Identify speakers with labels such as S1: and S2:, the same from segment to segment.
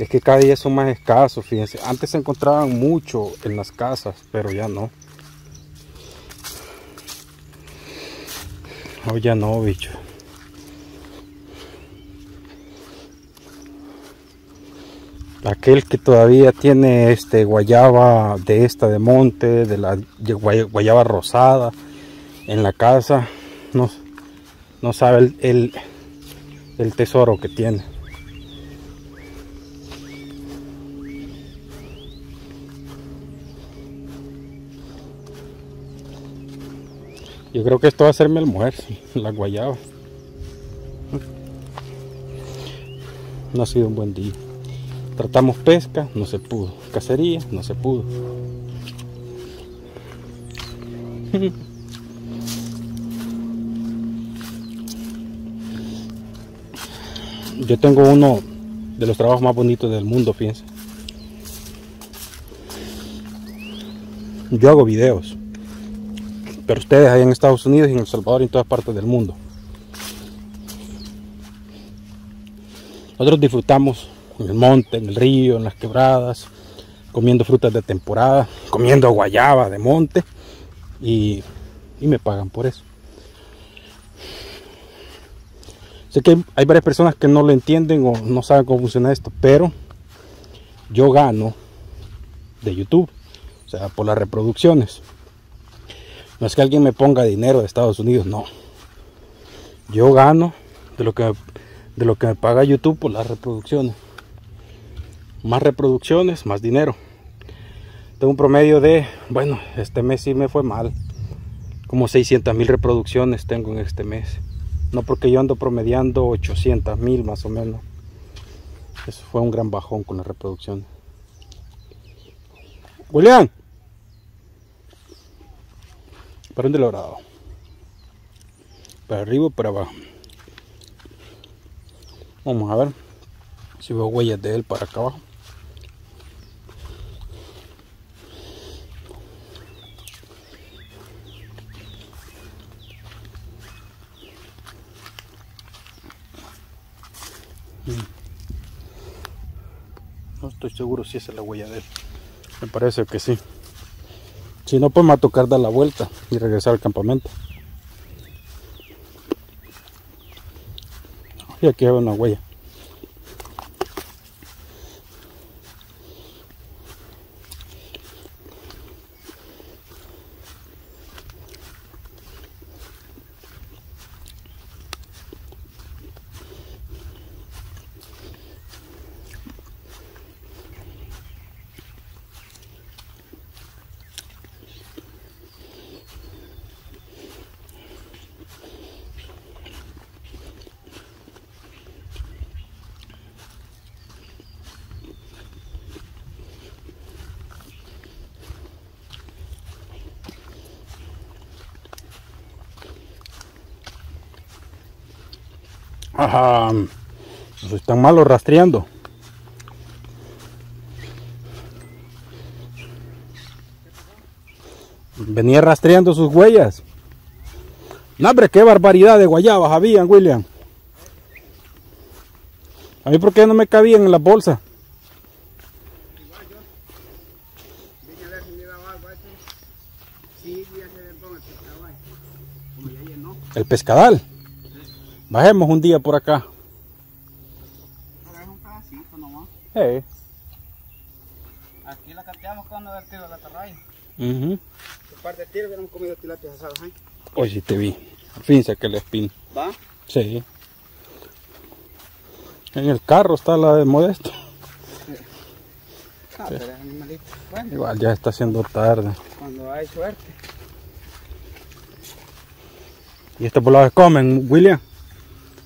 S1: Es que cada día son más escasos, fíjense. Antes se encontraban mucho en las casas, pero ya no. Hoy ya no, bicho. Aquel que todavía tiene este guayaba de esta de monte, de la guayaba rosada en la casa, no, no sabe el, el tesoro que tiene. Yo creo que esto va a ser mi almuerzo, la guayaba. No ha sido un buen día. Tratamos pesca, no se pudo. Cacería, no se pudo. Yo tengo uno de los trabajos más bonitos del mundo, fíjense. Yo hago videos. Pero ustedes ahí en Estados Unidos y en El Salvador y en todas partes del mundo. Nosotros disfrutamos en el monte, en el río, en las quebradas, comiendo frutas de temporada, comiendo guayaba de monte y, y me pagan por eso. Sé que hay varias personas que no lo entienden o no saben cómo funciona esto, pero yo gano de YouTube, o sea, por las reproducciones. No es que alguien me ponga dinero de Estados Unidos, no. Yo gano de lo que, de lo que me paga YouTube por las reproducciones. Más reproducciones, más dinero. Tengo un promedio de, bueno, este mes sí me fue mal. Como 600 mil reproducciones tengo en este mes. No porque yo ando promediando 800 mil más o menos. Eso fue un gran bajón con la reproducción. William. ¿Para dónde lo habrá dado? ¿Para arriba o para abajo? Vamos a ver si veo huellas de él para acá abajo. No estoy seguro si esa es la huella de él. Me parece que sí. Si no, pues me va a tocar dar la vuelta y regresar al campamento. Y aquí hay una huella. Ajá, pues están malos rastreando. Venía rastreando sus huellas. No, qué barbaridad de guayabas habían, William. A mí, ¿por qué no me cabían en la bolsa? El pescadal. Bajemos un día por acá.
S2: un pedacito nomás.
S1: Eh.
S2: Aquí la cateamos cuando el tiro de la tarraya.
S1: Uh -huh.
S2: Un par de tiros hubiéramos comido tilapias asadas ahí.
S1: Hoy sí te vi. Al fin saqué el espín.
S2: ¿Va?
S1: Sí. En el carro está la de Modesto.
S2: Ah, pero es. Bueno,
S1: Igual ya está haciendo tarde.
S2: cuando hay suerte.
S1: ¿Y estos volados comen, William?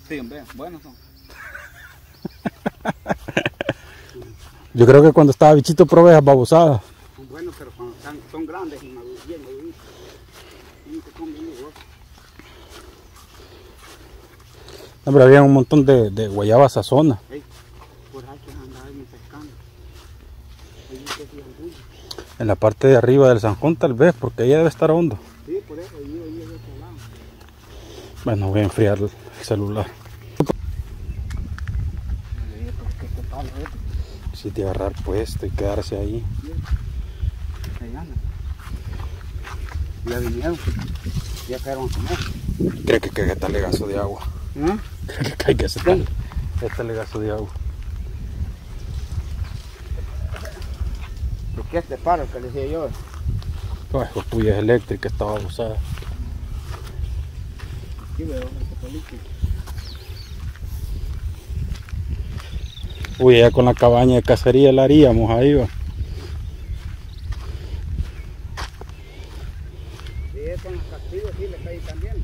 S2: Sí, hombre, buenos son.
S1: Yo creo que cuando estaba bichito probé esas babosadas.
S2: Son buenos, pero cuando están, son grandes y maduros, bien igual.
S1: Hombre, había un montón de, de guayabas sazona.
S2: Ey, por ahí que andaba bien pescando. Ahí que.
S1: En la parte de arriba del Sanjón tal vez, porque ahí debe estar hondo.
S2: Sí, por eso, ahí, ahí es de otro lado.
S1: Bueno, voy a enfriar el celular. Sí, de agarrar puesto y quedarse ahí.
S2: Ya vinieron. Ya quedaron.
S1: Creo que caiga este legazo de agua.
S2: ¿Eh?
S1: Creo que caiga ese tal, este legazo de agua.
S2: Porque este paro que les decía yo.
S1: Ay, pues puya eléctrica estaba usada.
S2: Aquí veo.
S1: Uy, ya con la cabaña de cacería la haríamos ahí, va.
S2: Sí, con los castigos sí le cae también.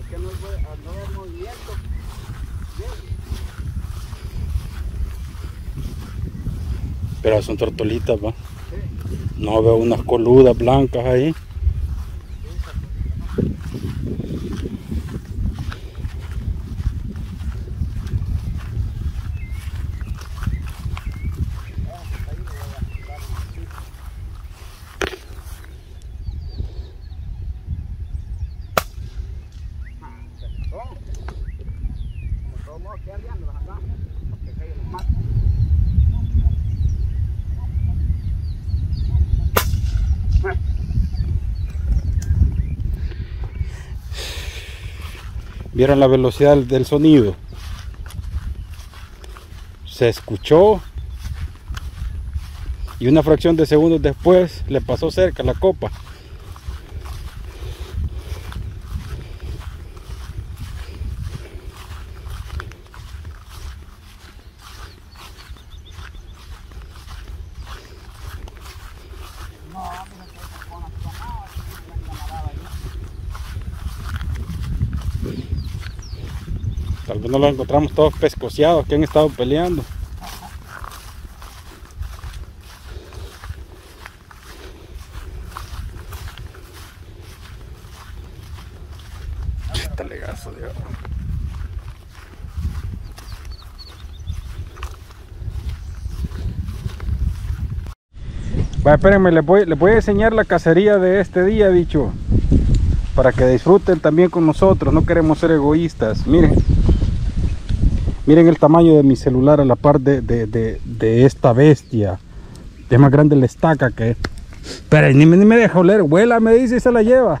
S2: Es que no movimiento.
S1: Pero son tortolitas, va. No veo unas coludas blancas ahí.
S2: Como todo modo quedan viendo acá. Que caiga los matos.
S1: ¿Vieron la velocidad del- sonido? Se escuchó y una fracción de segundos después le pasó cerca la copa.
S2: No, pues que con las tomadas, la camarada ahí.
S1: Tal vez no los encontramos todos pescociados que han estado peleando. Este legazo agua. Va, espérenme, les voy, les voy a enseñar la cacería de este día, dicho. Para que disfruten también con nosotros, no queremos ser egoístas. Miren, miren el tamaño de mi celular a la par de, de- esta bestia. Es más grande la estaca que... Pero ni, ni me deja oler, vuela, me dice y se la lleva.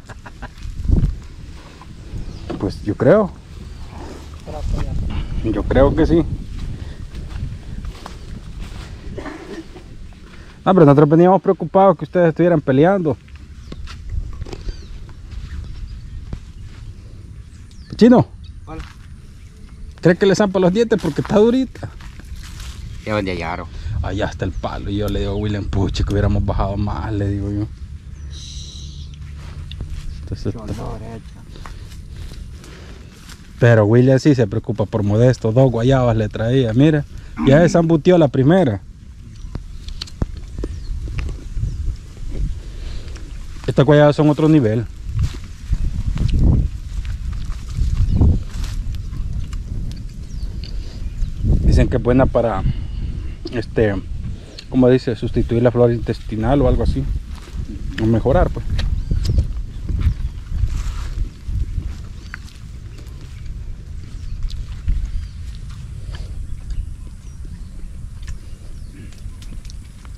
S1: Pues yo creo. Yo creo que sí. No, pero nosotros veníamos preocupados que ustedes estuvieran peleando. Chino. ¿Cree que le zampa los dientes porque está durita?
S2: ¿De dónde hallaron?
S1: Allá está el palo. Y yo le digo a William Puche que hubiéramos bajado más, le digo yo. Entonces, pero William sí se preocupa por Modesto. Dos guayabas le traía. Mira, ya se zambutió la primera. Estas guayabas son otro nivel. Dicen que es buena para, este, como dice, sustituir la flora intestinal o algo así. O mejorar, pues.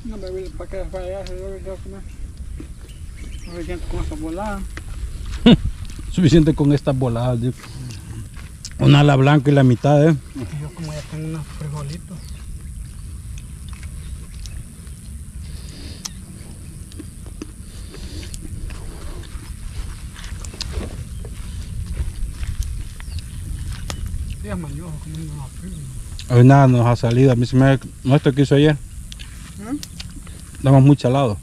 S2: No me voy para que para allá, se debe de comer. No me siento con esa volada.
S1: Suficiente con estas voladas. digo. Una ala blanca y la mitad, ¿eh?
S2: Yo como ya tengo unos frijolitos.
S1: Hoy nada nos ha salido. A mí se me... No esto que hizo ayer.
S2: ¿Mm?
S1: Damos muy salado.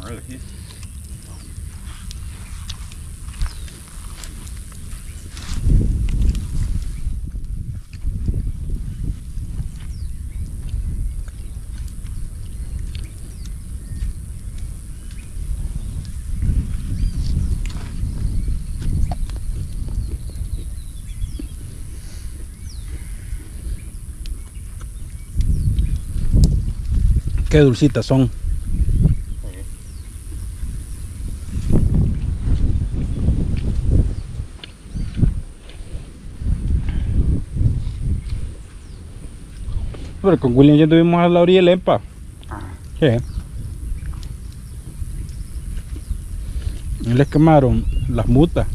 S2: somewhere
S3: over here.
S1: Qué dulcitas son. Pero con William ya estuvimos a la orilla del EMPA.
S3: Ah.
S1: Sí. Y les quemaron las mutas.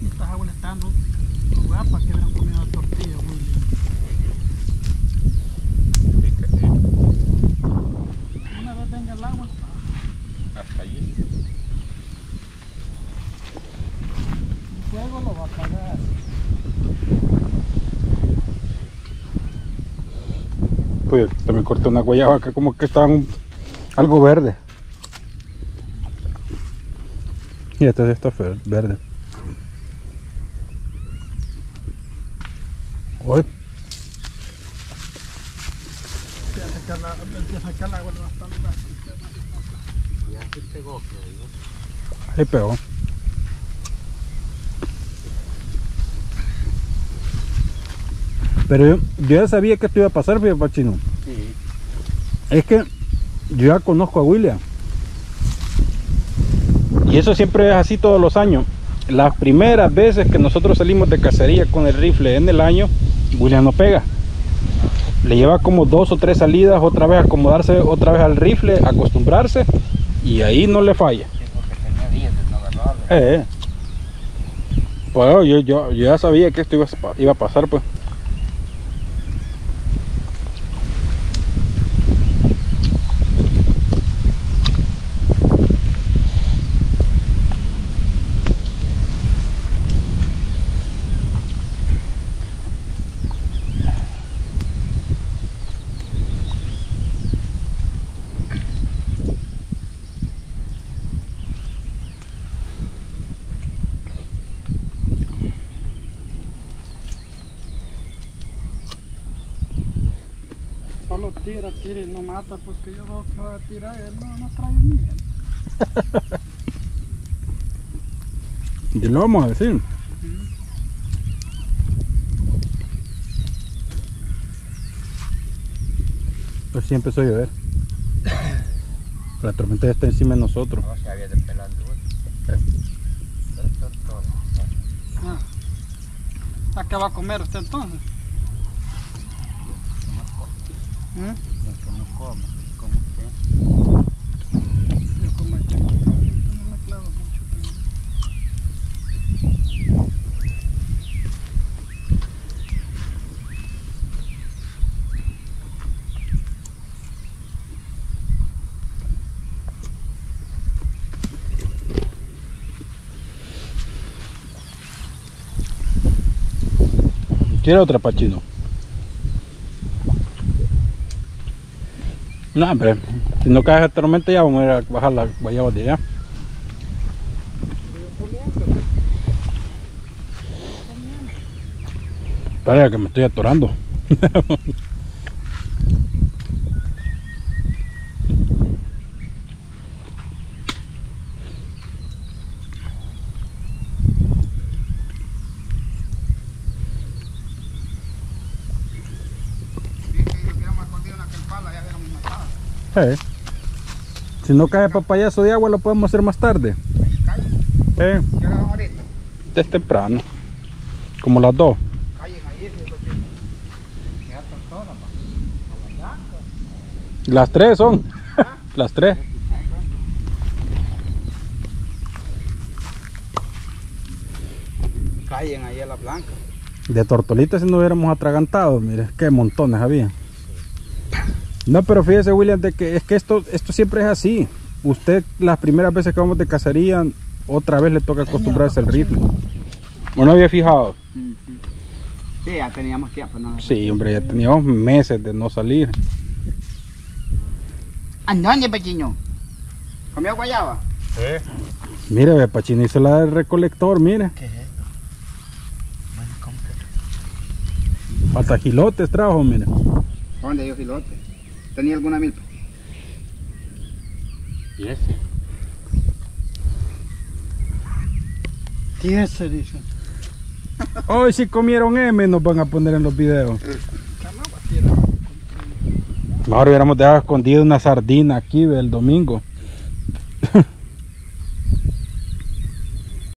S4: Y estas aguas le están dando lugar para que hubieran comido tortilla, William. Una vez venga el agua,
S3: Hasta allí.
S4: el fuego lo va a apagar.
S1: Pues también corté una guayaba que como que estaban algo verde. Y esta sí está verde. Uy,
S4: Empieza a sacar la- empieza a sacar el agua de bastante.
S3: Ya se pegó, creo
S1: ahí pegó. Pero yo, yo ya sabía que esto iba a pasar, fíjate, Pachino. Es que yo ya conozco a William. Y eso siempre es así todos los años. Las primeras veces que nosotros salimos de cacería con el rifle en el año, William no pega. Le lleva como dos o tres salidas, otra vez acomodarse otra vez al rifle, acostumbrarse y ahí no le falla. Eh, eh. Pues yo, yo, yo ya sabía que esto iba a pasar, pues.
S4: Tira, tira y no mata porque yo veo que va a tirar y él no, no trae miedo.
S1: Y lo vamos a decir. Pues sí empezó a llover. La tormenta ya está encima de nosotros.
S3: No se había de pelar duro. Pero esto es todo.
S4: ¿A qué va a comer usted entonces? ¿Mm?
S3: No, que no come. ¿Cómo que?
S4: Yo como aquí. No me clavo mucho. Pero-
S1: ¿Quiere otra pachino? No, hombre. Si no cae esa tormenta ya vamos a ir a bajar la guayaba de allá. Espera que me estoy atorando. Eh. Si no cae papayazo de agua lo podemos hacer más tarde. Eh. Es temprano. Como las dos. Las tres son. Las tres.
S2: Caen ahí a la blanca.
S1: De tortolitas si no hubiéramos atragantado, mire, qué montones había. No, pero fíjese William, de que es que esto, esto siempre es así. Usted las primeras veces que vamos de cacería, otra vez le toca acostumbrarse al rifle. ¿O no había fijado?
S2: Sí, ya teníamos tiempo, ¿no?
S1: Sí, hombre, ya teníamos meses de no salir.
S2: ¿A dónde, pequeño? ¿Comió guayaba?
S1: Mire, ve, Pachino hizo la del recolector, mire.
S2: ¿Qué es esto? Bueno, ¿cómo que?
S1: Hasta gilotes trajo, mire.
S2: ¿Dónde dio filote? ¿Tenía alguna milpa?
S1: ¿Y ese?
S4: ¿Qué se dice?
S1: Hoy si comieron M nos van a poner en los videos. Mejor hubiéramos dejado escondido una sardina aquí el domingo.